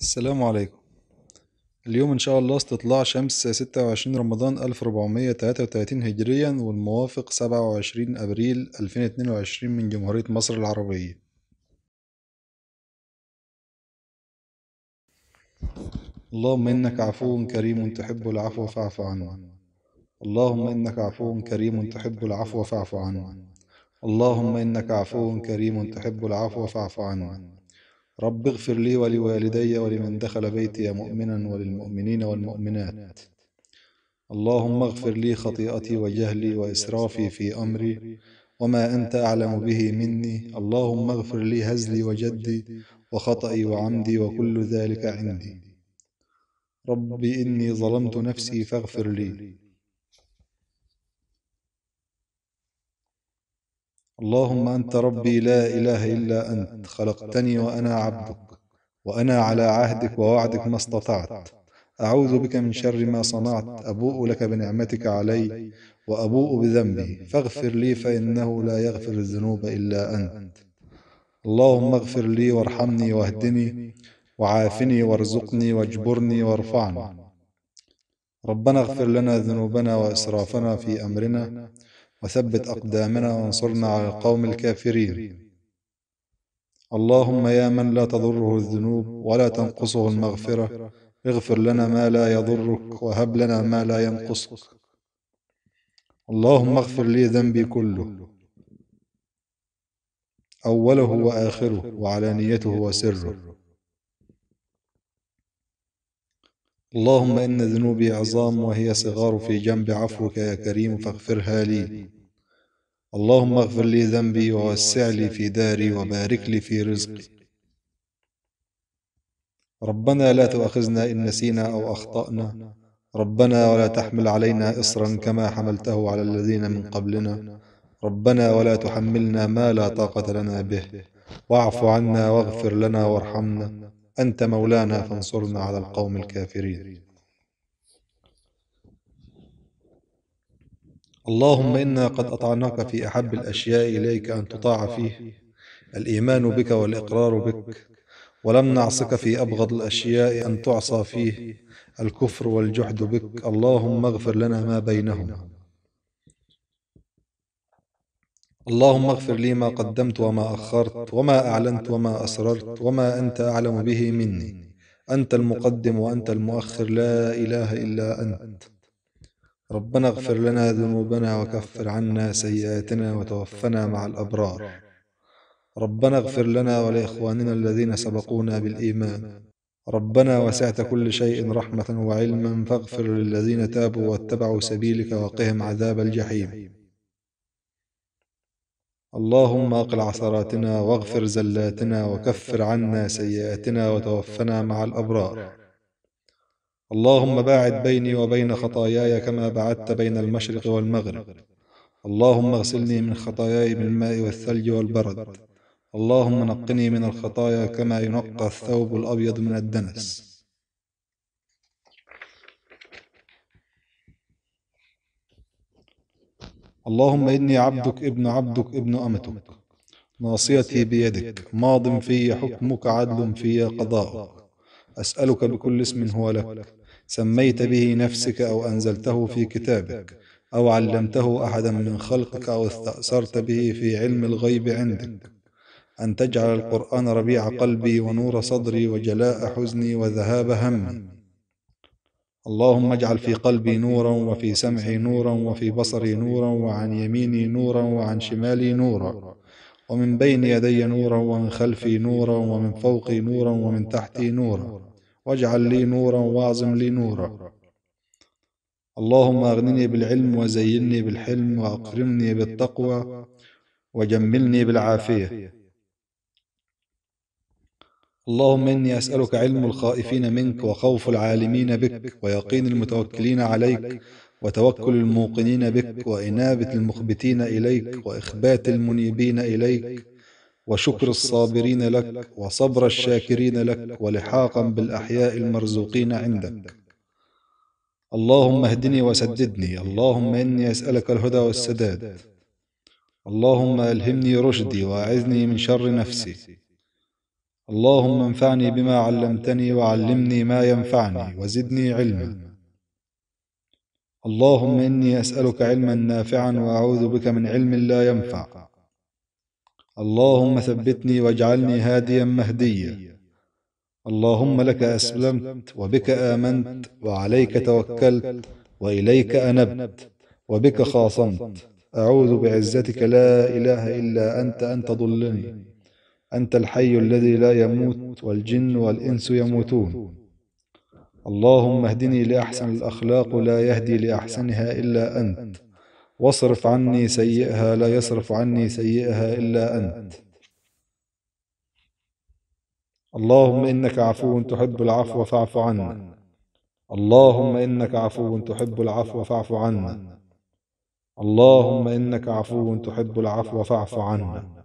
السلام عليكم. اليوم إن شاء الله استطلاع شمس ستة وعشرين رمضان ألف ربعمية تلاتة وتلاتين هجريا والموافق سبعة وعشرين أبريل ألفين اتنين وعشرين من جمهورية مصر العربية. اللهم إنك عفو كريم تحب العفو فاعف عنا. اللهم إنك عفو كريم تحب العفو فاعف عنا. اللهم إنك عفو كريم تحب العفو فاعف عنا. رب اغفر لي ولوالدي ولمن دخل بيتي مؤمنا وللمؤمنين والمؤمنات. اللهم اغفر لي خطيئتي وجهلي وإسرافي في أمري وما أنت أعلم به مني. اللهم اغفر لي هزلي وجدي وخطئي وعمدي وكل ذلك عندي. رب إني ظلمت نفسي فاغفر لي. اللهم أنت ربي لا إله إلا أنت خلقتني وأنا عبدك وأنا على عهدك ووعدك ما استطعت. أعوذ بك من شر ما صنعت أبوء لك بنعمتك علي وأبوء بذنبي. فاغفر لي فإنه لا يغفر الذنوب إلا أنت. اللهم اغفر لي وارحمني واهدني وعافني وارزقني واجبرني وارفعني ربنا اغفر لنا ذنوبنا وإسرافنا في أمرنا وثبت أقدامنا وانصرنا على القوم الكافرين. اللهم يا من لا تضره الذنوب ولا تنقصه المغفرة. اغفر لنا ما لا يضرك وهب لنا ما لا ينقصك. اللهم اغفر لي ذنبي كله. أوله وآخره وعلانيته وسره. اللهم إن ذنوبي عظام وهي صغار في جنب عفوك يا كريم فاغفرها لي. اللهم اغفر لي ذنبي ووسع لي في داري وبارك لي في رزقي. ربنا لا تؤاخذنا إن نسينا أو أخطأنا. ربنا ولا تحمل علينا إصرا كما حملته على الذين من قبلنا. ربنا ولا تحملنا ما لا طاقة لنا به. واعف عنا واغفر لنا وارحمنا. أنت مولانا فانصرنا على القوم الكافرين. اللهم إنا قد أطعناك في أحب الأشياء إليك أن تطاع فيه. الإيمان بك والإقرار بك. ولم نعصك في أبغض الأشياء أن تعصى فيه. الكفر والجحد بك. اللهم اغفر لنا ما بينهما اللهم اغفر لي ما قدمت وما أخرت وما أعلنت وما أسررت وما أنت أعلم به مني. أنت المقدم وأنت المؤخر. لا إله إلا أنت. ربنا اغفر لنا ذنوبنا وكفر عنا سيئاتنا وتوفنا مع الأبرار. ربنا اغفر لنا ولإخواننا الذين سبقونا بالإيمان. ربنا وسعت كل شيء رحمة وعلما فاغفر للذين تابوا واتبعوا سبيلك وقهم عذاب الجحيم. اللهم أقل عثراتنا واغفر زلاتنا وكفر عنا سيئاتنا وتوفنا مع الأبرار. اللهم باعد بيني وبين خطاياي كما بعدت بين المشرق والمغرب. اللهم اغسلني من خطاياي بالماء والثلج والبرد. اللهم نقني من الخطايا كما ينقى الثوب الأبيض من الدنس. اللهم إني عبدك ابن عبدك ابن أمتك. ناصيتي بيدك. ماض في حكمك عدل في قضاءك أسألك بكل اسم هو لك. سميت به نفسك أو أنزلته في كتابك أو علمته أحدا من خلقك أو استأثرت به في علم الغيب عندك. أن تجعل القرآن ربيع قلبي ونور صدري وجلاء حزني وذهاب همي. اللهم اجعل في قلبي نورا وفي سمعي نورا وفي بصري نورا وعن يميني نورا وعن شمالي نورا. ومن بين يدي نورا ومن خلفي نورا ومن فوقي نورا ومن تحتي نورا. واجعل لي نورا واعظم لي نورا. اللهم أغنني بالعلم وزينني بالحلم وأكرمني بالتقوى وجملني بالعافية. اللهم إني أسألك علم الخائفين منك وخوف العالمين بك ويقين المتوكلين عليك وتوكل الموقنين بك وإنابة المخبتين إليك وإخبات المنيبين إليك وشكر الصابرين لك وصبر الشاكرين لك ولحاقا بالأحياء المرزوقين عندك. اللهم اهدني وسددني. اللهم إني أسألك الهدى والسداد. اللهم ألهمني رشدي وأعذني من شر نفسي. اللهم انفعني بما علمتني وعلمني ما ينفعني. وزدني علما. اللهم إني أسألك علما نافعا وأعوذ بك من علم لا ينفع. اللهم ثبتني واجعلني هاديا مهديا. اللهم لك أسلمت وبك آمنت وعليك توكلت وإليك أنبت وبك خاصمت. أعوذ بعزتك لا إله إلا أنت أن تضلني. أنت الحي الذي لا يموت والجن والإنس يموتون. اللهم اهدني لأحسن الأخلاق لا يهدي لأحسنها إلا أنت. واصرف عني سيئها لا يصرف عني سيئها إلا أنت. اللهم إنك عفو تحب العفو فاعف عنا. اللهم إنك عفو تحب العفو فاعف عنا. اللهم إنك عفو تحب العفو فاعف عنا.